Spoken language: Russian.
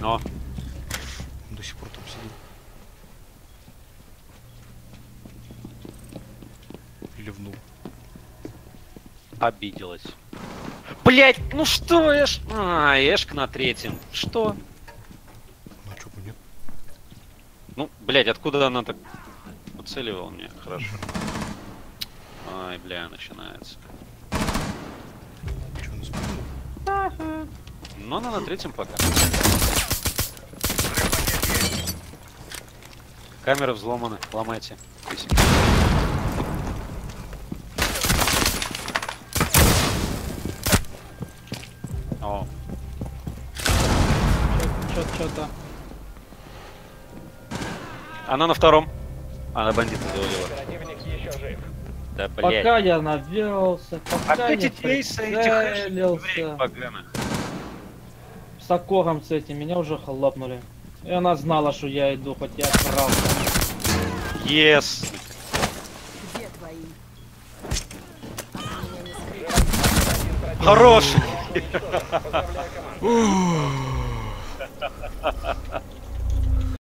Но. До сих пор там сидит. Или. Обиделась. Блять, ну что, Эш... А, Эшка на третьем. Что? Ну а чё бы нет? Ну, блять, откуда она так уцеливала мне? Хорошо. Ай, бля, начинается. Чё спрятала? Ну, она на третьем пока. Камера взломана, ломайте. Спасибо. О, Что-то. она на втором. Она бандита завалила. Да, блядь. Пока я навелся, пока Опять фейсы, этих хэшек, прицелился. С окором с этим меня уже хлопнули. И она знала, что я иду, хоть я. Yes. Где твои? Меня не противник. Хорош.